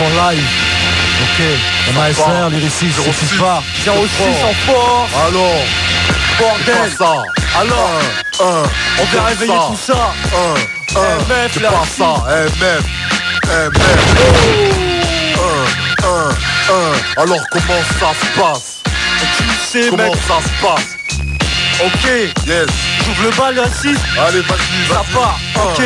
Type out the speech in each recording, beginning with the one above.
for life. Ok, la MSR, lyriciste, c'est pas. 06 en force. Alors, Bordel. ça. Alors, Un, on vient réveiller tout ça. un, un, MF, fille. ça, MF, MF. Un, un, un. Alors comment ça se passe Tu sais, Comment mec. ça se passe Ok, Yes, j'ouvre le bal, le 6. allez vas-y, Ça part, ok.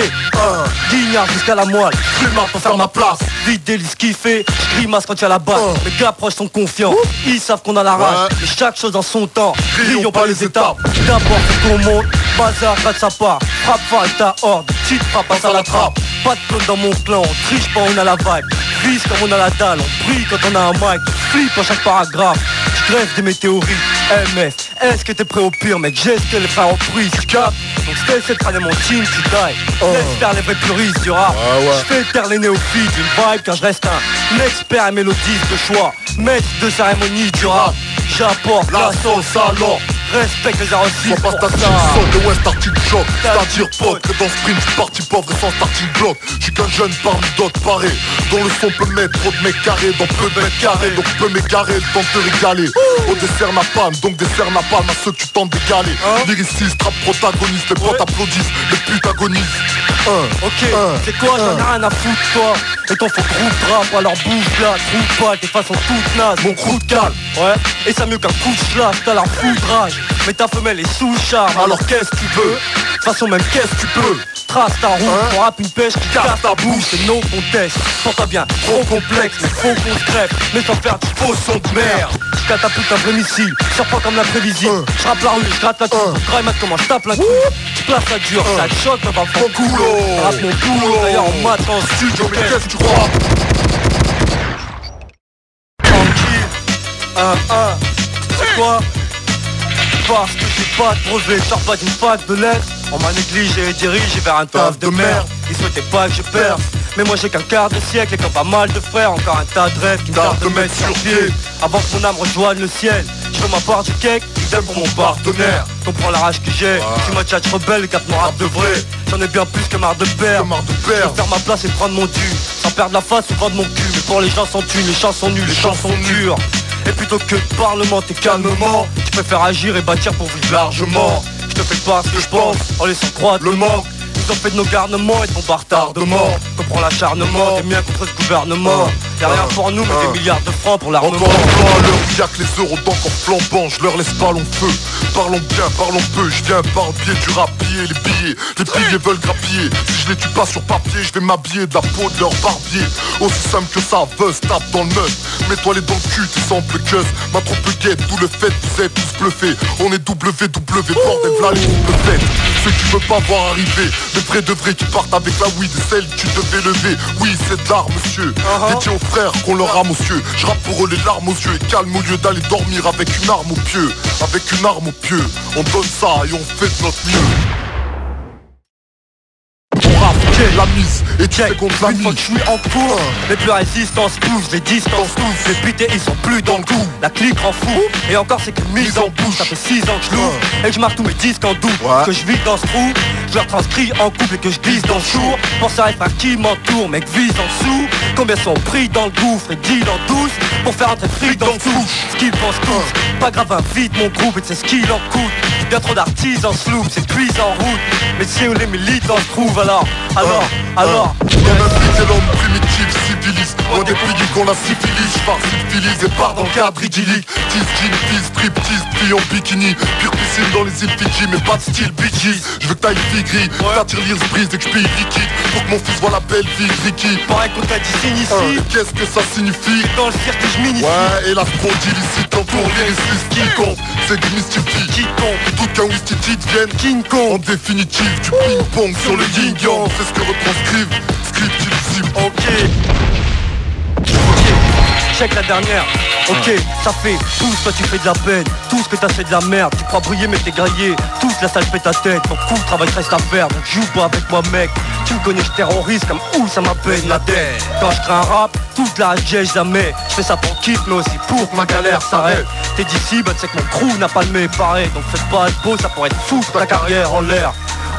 Guignard jusqu'à la moelle, Plumard pour faire ma place. Vite délice kiffé, je grimace quand il y a la balle. Les gars proches sont confiants, ils savent qu'on a la rage. Ouais. Mais chaque chose en son temps, grillons pas pas les étapes. D'abord faut qu'on monte, bazar quand ça part. Frappe pas ta horde, petite frappe passe à la trappe Pas de clone dans mon clan, on triche pas on a la vibe. Vise comme on a la dalle, on brille quand on a un mic. Flippe à chaque paragraphe, je des météorites MF, est-ce que t'es prêt au pire mec? J'ai ce que les frères ont pris, captes Donc c'est cette crâne mon team, tu die Laisse faire les vrais puristes du rap Ah ouais. Je fais taire les néophytes d'une vibe car je reste un expert et mélodiste de choix. Maître de cérémonie du rap J'apporte la sauce alors Respecte les 06 Sois pas statique, saute de West starting shock C'est-à-dire pote, que dans sprint, j'suis parti pauvre et sans starting block. J'suis qu'un jeune parmi d'autres parés. Dont le son peut mettre trop de mecs carrés Dans peu de mètres carrés, donc je peux m'égarer Le temps de te régaler. Au dessert napalm, donc dessert napalm À ceux que tu tentes d'égaler. Hein Lyriciste, rap protagoniste, les potes applaudissent Les Un, Ok, c'est quoi, j'en ai rien à foutre toi? Et ton faux groupe rap, alors bouge là, trouve pas tes façons toutes nazes. Mon crew de calme, ouais. Et ça mieux qu'un coup de slash, t'as la foudrage Mais ta femelle est sous charme, alors qu'est-ce que tu veux? De toute façon même qu'est-ce que tu peux? Trace ta route, Hein? rappe une pêche qui casse ta bouche. C'est non conteste, porte bien, trop complexe Mais faut qu'on se crève, mais sans faire du faux son de merde. Je catapulte un vrai missile, sors pas comme l'imprévisible Hein. Je rappe la rue, je gratte la Hein. tête, comment je tape la couille Place la dure, ça choque, mais pas Mon boulot. Rappe mon boulot, d'ailleurs on m'attend en studio Mais qu'est-ce que tu crois tranquille. Un, un, c'est quoi Parce que j'ai pas de brevet, sors pas d'une fac de lettres. On m'a négligé et dirigé vers un taf de merde. Ils souhaitaient pas que je perce Mais moi j'ai qu'un quart de siècle et comme pas mal de frères. Encore un tas de rêves qui me tardent de mettre sur pied. Avant que mon âme rejoigne le ciel Je veux ma part du cake, idem pour mon partenaire. Comprends la rage que j'ai, je suis ma tchatch rebelle, cap mon rap de vrai. J'en ai bien plus que marre de perdre. Marre de perdre. Veux faire ma place et prendre mon dû. Sans perdre la face ou vendre mon cul. Mais pour les gens sont tu, les chansons nulles, les chansons dures Et plutôt que de parlementer calmement. Je préfère agir et bâtir pour vivre largement. Je te fais pas ce que je pense En laissant croître le manque Ont fait de nos garnements et de mon bâtardement Comprends l'acharnement des miens contre ce gouvernement Rien pour nous mais des milliards de francs pour l'armement. Encore un plan à l'heure les euros d'encore flambant Je leur laisse pas long feu. Parlons bien, parlons peu Je viens par le biais du rap piller les billets. Les billets veulent grappiller. Si je les tue pas sur papier Je vais m'habiller de la peau de leur barbier. Aussi simple que ça, buzz, tape dans le meuf Mets-toi les dans le cul, tu sembles cuzz Ma troupe guette, d'où le fait vous êtes tous bluffés. On est WW, bordel, v'là les double fêtes Ceux tu veux pas voir arriver Les vrais de vrais qui partent avec la weed Et celles que tu devais lever. Oui, c'est de l'art, monsieur. Dédié aux frères qu'on leur rame aux cieux. Je rappe pour eux les larmes aux yeux. Et calme au lieu d'aller dormir avec une arme au pieu. Avec une arme au pieu. On donne ça et on fait de notre mieux. La mise. Et tu sais qu'on te la Une fois que je suis en cours, les plus résistance poussent, les distances tous, les pités ils sont plus dans le coup, la clique rend fou, et encore c'est qu'une mise en bouche, ça fait 6 ans que je loue, et que je marque tous mes disques en double, que je vis dans ce trou, je leur transcris en couple et que je glisse dans le jour, pour ça être qui m'entoure, mec vise en dessous, combien sont pris dans le gouffre et deal en douce, pour faire entrer fric dans le fou, ce qu'ils pensent tous, pas grave invite mon groupe et c'est ce qu'il en coûte, bien trop d'artisans loupent, c'est puis en route, mais c'est où les militants se trouvent alors, alors, alors, Comme un flic et l'homme primitif civilise Loin des pays qu'on la syphilis J'pars syphilis et pars dans le cadre idyllique. Tease, jean, tease, strip, tease, fille en bikini. Pure piscine dans les îles Fidji Mais pas de style bitches Je veux que t'ailles gris T'attires brise et que j'paye liquide Pour que mon fils voit la belle vie Ricky pareil qu'on t'a dit signe ici, Hein, Qu'est-ce que ça signifie dans le cirque je Ouais, et la fraude illicite entoure lyriciste Qui compte, c'est que mystifie qui tombe, Tout qu'un Wistiti devienne King En Kong, définitive, du ping-pong sur le yin-yang C'est ce que retranscrivent Script illisible ok. Ok, check la dernière. Ok, ça fait tout ce que tu fais de la peine, tout ce que t'as fait de la merde. Tu crois briller mais t'es grillé, toute la salle fait ta tête. Ton coup travail reste à faire, donc joue pas avec moi mec. Tu me connais, je terrorise comme où ça m'appelle la tête. Quand je crée un rap, toute la gage jamais. Je fais ça pour kiff mais aussi pour que ma galère s'arrête. T'es d'ici, tu sais que mon crew n'a pas le mets pareil. Donc faites pas le beau, ça pourrait être foutre ta carrière en l'air.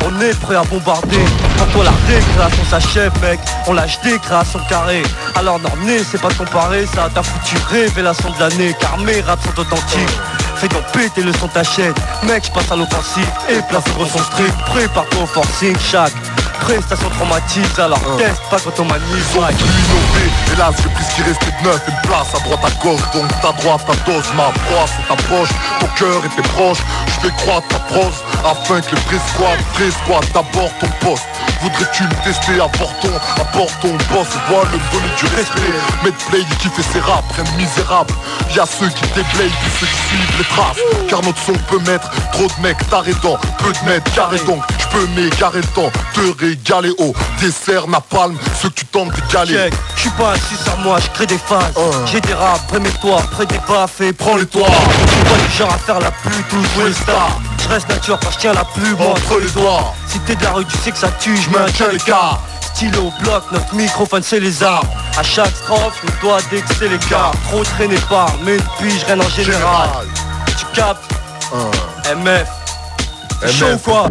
on est prêt à bombarder. Pour toi la récréation s'achève mec. On lâche des créations carrées. Alors non c'est pas comparé Ça t'a foutu révélation de l'année. Car mes raps sont authentiques. Fais donc péter le son t'achète Mec je passe à l'offensive Et place au son strict Prépare-toi au forcing chaque Prestation traumatique, alors uh. teste pas quand on Ils ont plus innové, hélas j'ai pris ce qui restait de neuf Une place à droite à gauche, donc ta droite ta dose Ma proie c'est ta poche, ton cœur et tes proches Je croître ta prose, afin que le vrai squad Vrai squad d'abord ton poste Voudrais-tu me tester, apporte ton, apporte ton boss Vois le donner du respect Mettre play qui fait ses raps, rien de misérable Y'a ceux qui déblayent, puis ceux qui suivent les traces Car notre son peut mettre trop de mecs t'arrêtant Peu de mètres carré. donc, je peux m'égarer le temps Te régaler. Au dessert napalm Ceux que tu tentes d'égaler Je suis pas assis sur moi, je crée des phases. Uh. J'ai des raps, prémets-toi, près des baffes et prends le toit. Je pas du genre à faire la pute ou jouer star. Je reste nature quand je tiens la plume entre les doigts. Si t'es de la rue tu sais que ça tue, je maintiens l'écart. Stylo, bloc, notre microphone c'est les armes. À chaque strophe, je dois d'excès les cas Trop traîné pas, mais depuis je règne en général. Tu captes? MF Chaud quoi?